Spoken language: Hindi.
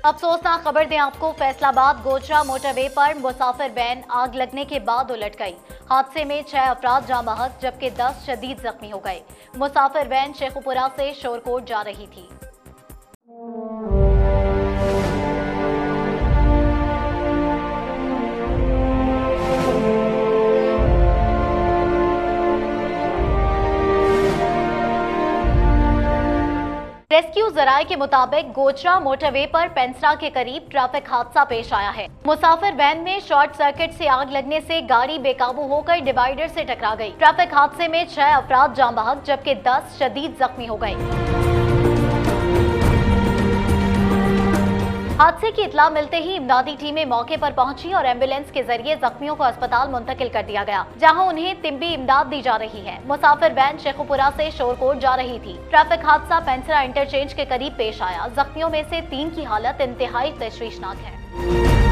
अफसोसनाक खबर दें आपको, फैसलाबाद गोचरा मोटरवे पर मुसाफिर वैन आग लगने के बाद उलट गई। हादसे में छह अफराद जाँ बहक जबकि दस शदीद जख्मी हो गए। मुसाफिर वैन शेखुपुरा से शोरकोट जा रही थी। रेस्क्यू जराये के मुताबिक गोचरा मोटरवे पर पेंसरा के करीब ट्रैफ़िक हादसा पेश आया है। मुसाफिर वैन में शॉर्ट सर्किट से आग लगने से गाड़ी बेकाबू होकर डिवाइडर से टकरा गई। ट्रैफ़िक हादसे में छह अफराद जाम बहक जबकि दस शदीद जख्मी हो गए। हादसे की इतला मिलते ही इमदादी टीमें मौके पर पहुँची और एंबुलेंस के ज़रिए जख्मियों को अस्पताल मुंतकिल कर दिया गया, जहाँ उन्हें तिब्बी इमदाद दी जा रही है। मुसाफिर वैन शेखुपुरा से शोरकोट जा रही थी। ट्रैफ़िक हादसा पेंसरा इंटरचेंज के करीब पेश आया। जख्मियों में से तीन की हालत इंतहाई तशवीशनाक है।